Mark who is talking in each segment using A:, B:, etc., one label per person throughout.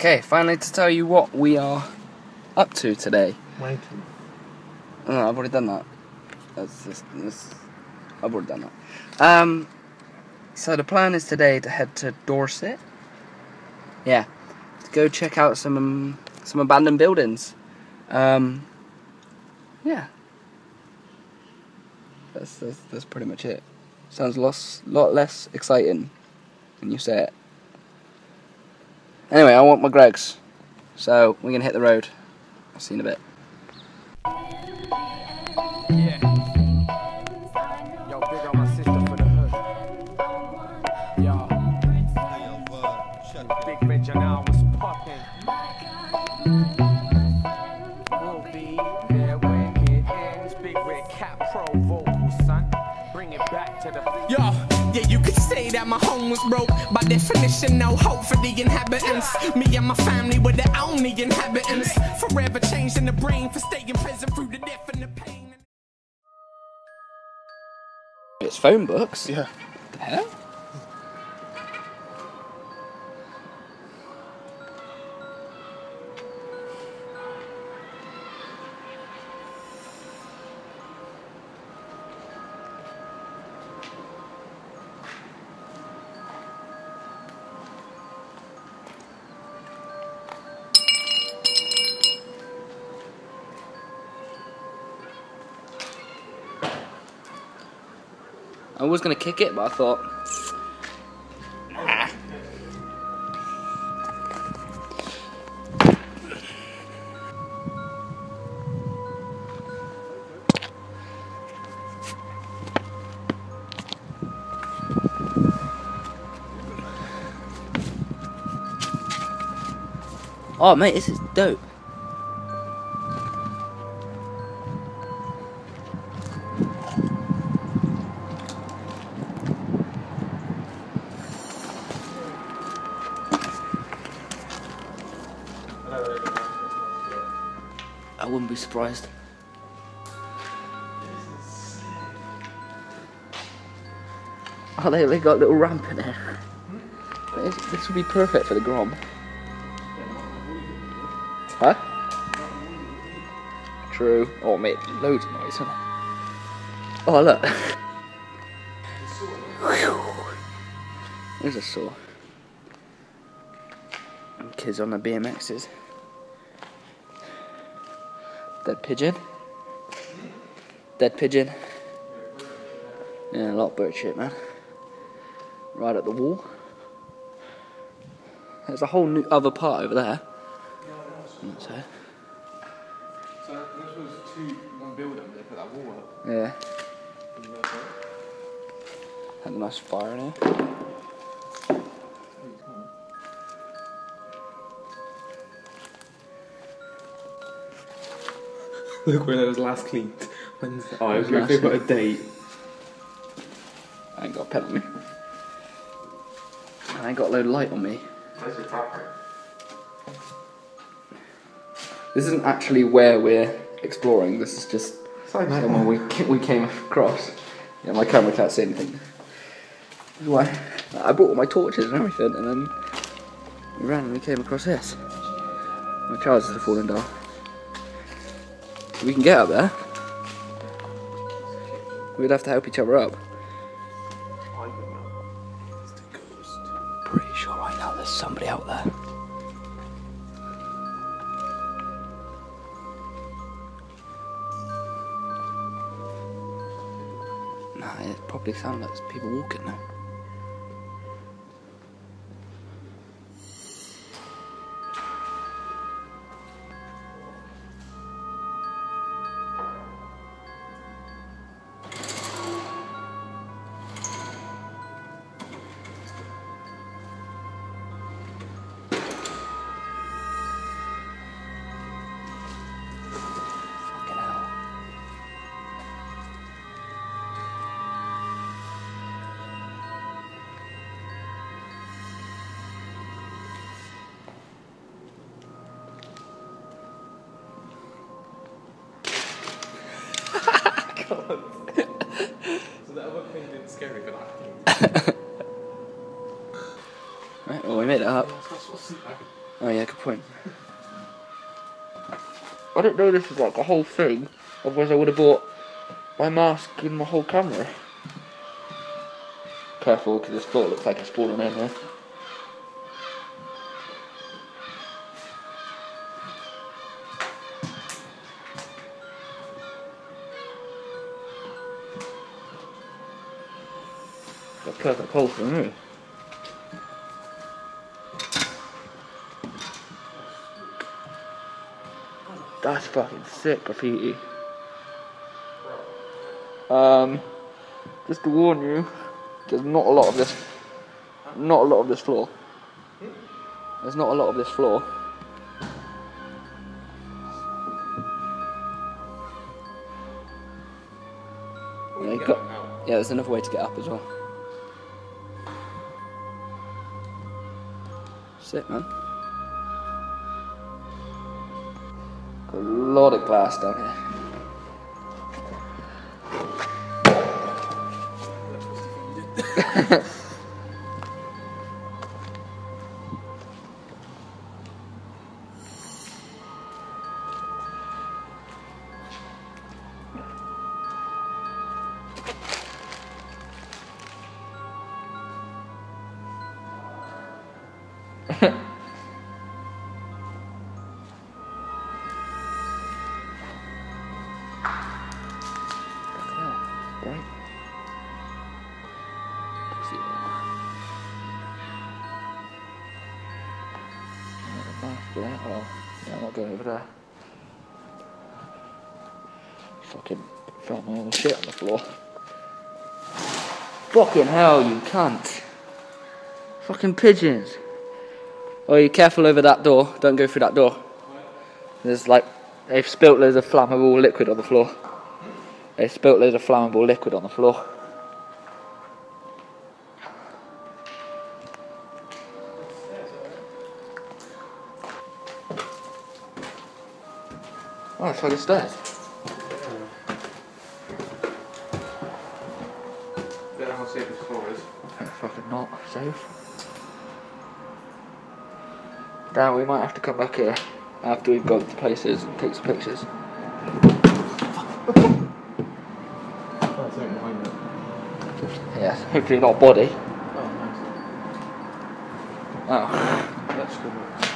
A: Okay, finally to tell you what we are up to today.
B: Waiting.
A: Oh, I've already done that. That's just this. I've already done that. Um, so the plan is today to head to Dorset. Yeah, to go check out some um, some abandoned buildings. Um, yeah, that's, that's that's pretty much it. Sounds a lot, lot less exciting when you say it. Anyway, I want my Greggs, so we're gonna hit the road. I'll see you in a bit.
C: My
D: home was broke. By definition, no hope for the inhabitants. Me and my family were the only inhabitants. Forever changing the brain for staying present through the death and the pain.
A: It's phone books.
B: Yeah.
A: The hell? I was gonna kick it, but I thought. Nah. Oh, mate, this is dope. Wouldn't be surprised. Oh, they, they got a little ramp in there. This, this would be perfect for the Grom. Huh? True. Oh, mate, loads of noise, isn't it? Oh, look. There's a saw. And kids on the BMXs. Dead pigeon. Dead pigeon. Yeah, a lot of bird shit, man. Right at the wall. There's a whole new other part over there. That's it.
B: So this was two, one building, they put that wall up.
A: Yeah. Had a nice fire in here.
B: Look when it was last cleaned. When's oh, I was
A: Last
B: going to put a date.
A: I ain't got a pen on me. I ain't got a load of light on me.
B: Where's your tapper?
A: This isn't actually where we're exploring. This is just
B: Sorry, mate.
A: somewhere we we came across. Yeah, my camera can't see anything. Why I brought all my torches and everything, and then we randomly came across this. My chargers are falling down. We can get up there. We'd have to help each other up. Pretty sure right now there's somebody out there. Nah, it probably sounds like people walking now.
B: So that other thing didn't scare me, but that
A: Right, well, we made it up.
B: What's, what's,
A: Oh yeah, good point. I didn't know this was like a whole thing. Otherwise, I would have bought my mask and my whole camera. Careful, because this floor looks like it's falling in there. Hole for me. That's fucking sick graffiti. Um, just to warn you, there's not a lot of this. Not a lot of this floor. There's not a lot of this floor. Yeah, you got, yeah, there's another way to get up as well. Sick, man. Got a lot of glass down here. Own shit on the floor. Fucking hell, you cunt. Fucking pigeons. Oh, you careful over that door. Don't go through that door. There's like, they've spilt loads of flammable liquid on the floor. They spilt loads of flammable liquid on the floor. Oh, it's like the stairs. Now we might have to come back here after we've gone to places and take some pictures.
B: Something behind it.
A: Yes, hopefully not body.
B: Oh, nice.
A: Oh,
B: Electrical works.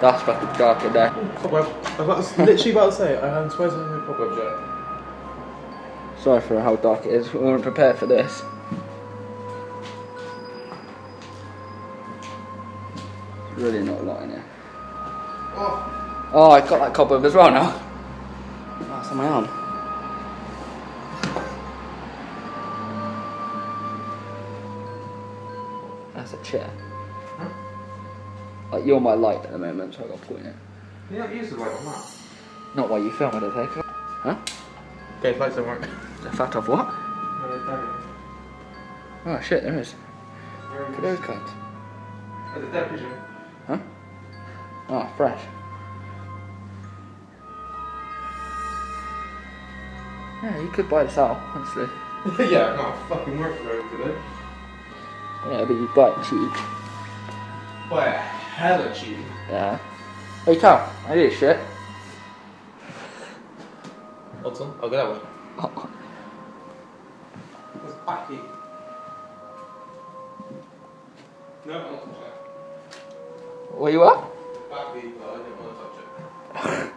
A: that's fucking dark in there.
B: Cobweb. I was literally about to say, I swear there's no cobwebs yet.
A: Sorry for how dark it is. We weren't prepared for this. Really not a lot in here.
B: Oh,
A: Oh, I got that cobweb as well now. Oh, it's on my arm. That's a chair.
B: Huh?
A: Like you're my light at the moment, so I got to point it.
B: you don't use the light on that.
A: Not while you film it, I think. Huh?
B: Okay, lights don't work.
A: The fat of what?
B: No.
A: Oh shit, there is.
B: Where
A: Look at those kinds.
B: Oh, a dead pigeon.
A: Huh? Oh, fresh. Yeah, you could buy this out, honestly.
B: yeah, I'm not fucking work for it today.
A: Yeah, but you buy it cheap.
B: Buy a hella cheap.
A: Yeah. Hey, Cal, I did shit.
B: What's on? I'll go that way.
A: Oh,
B: There's backy. No, I'm not touching it.
A: where you at?
B: Backy, but I didn't want to touch it.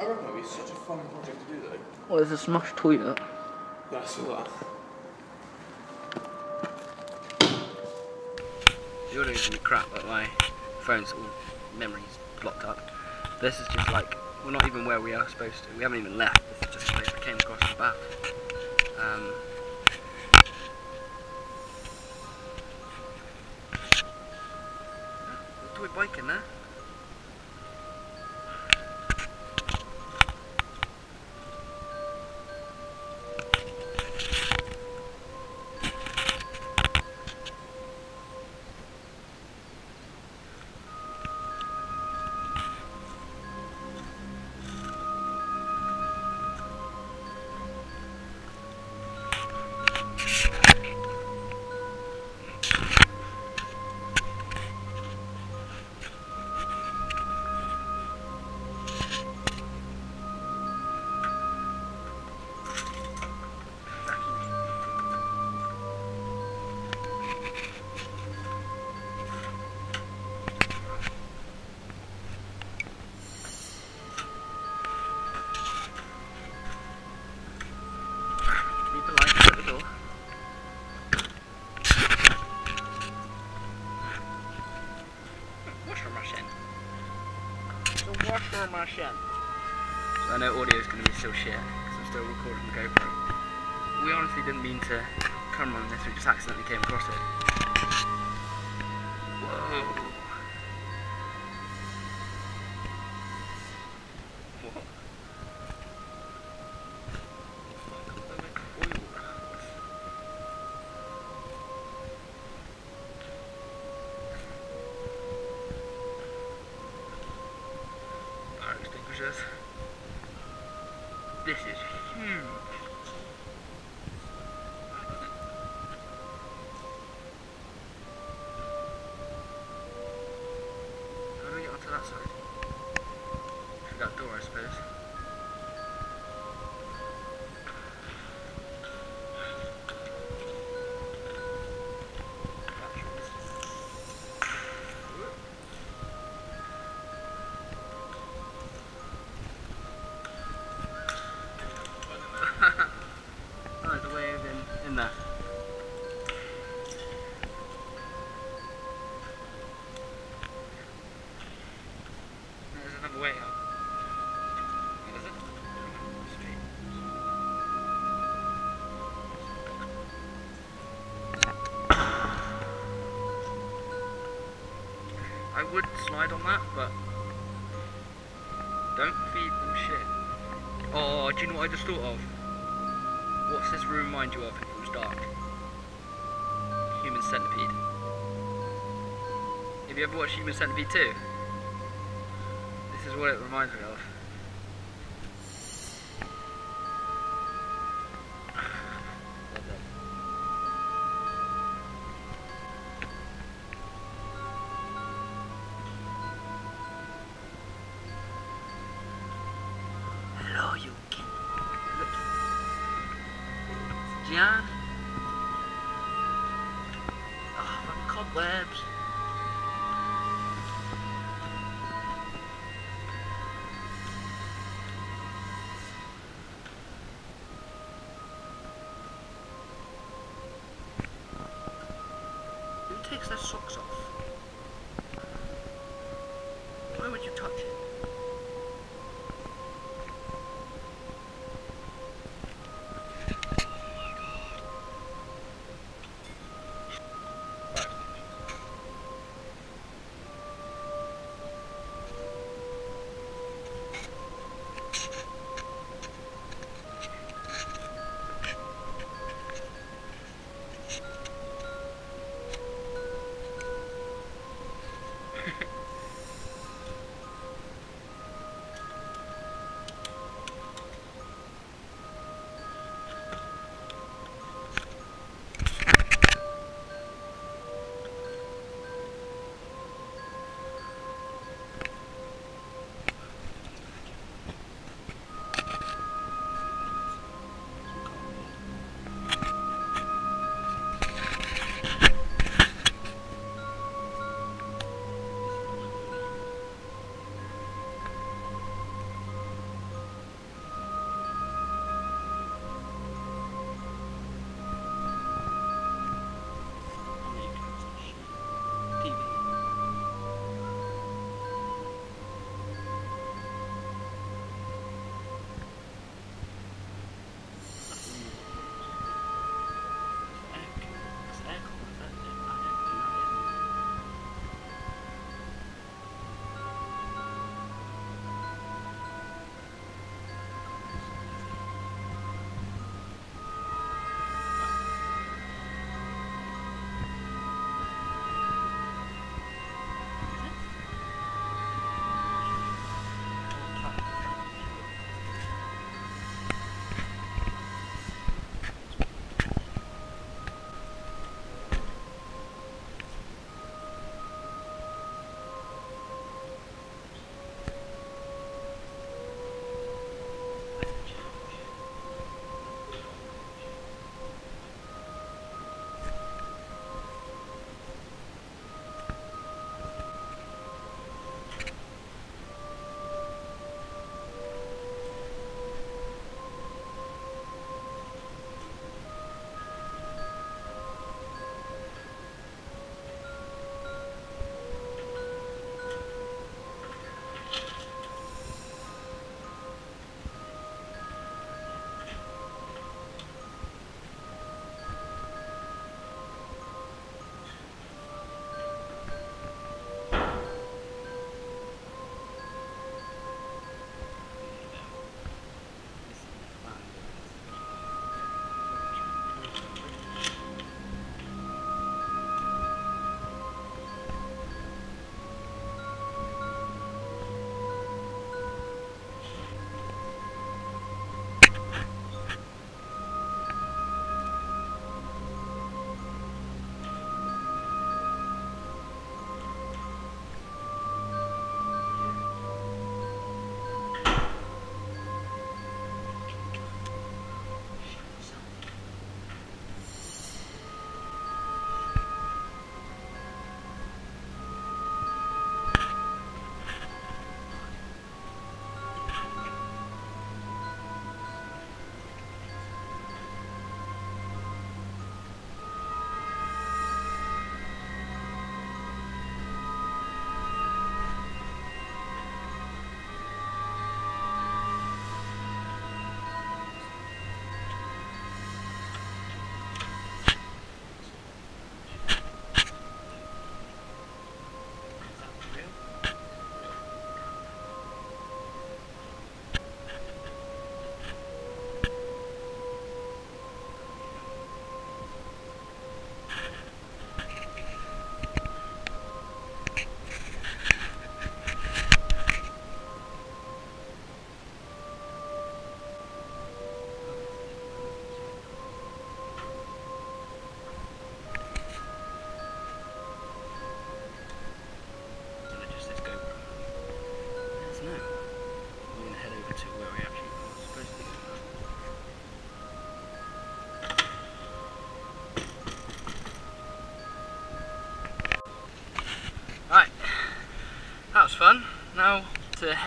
B: I reckon it'll be such a fun project to do though.
A: Well, there's a smashed toilet.
B: Yeah, I saw that.
A: The audio's gonna be crap, but my phone's all memories blocked up. This is just like, we're not even where we are supposed to. We haven't even left. This is just a place we came across the bath. Um, toy bike in there. Or machine? So I know audio is going to be still shit because I'm still recording the GoPro. We honestly didn't mean to come on this, we just accidentally came across it. This is huge. Slide on that, but don't feed them shit. Oh, do you know what I just thought of? What's this room remind you of it was dark? Human Centipede. Have you ever watched Human Centipede 2? This is what it reminds me of. Oh. Who takes their socks off? Why would you touch it?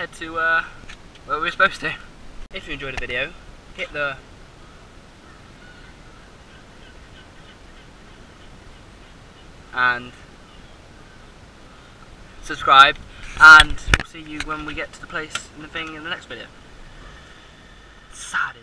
A: Head to uh, where we were supposed to. If you enjoyed the video, hit the and subscribe and we'll see you when we get to the place and the thing in the next video. Sad.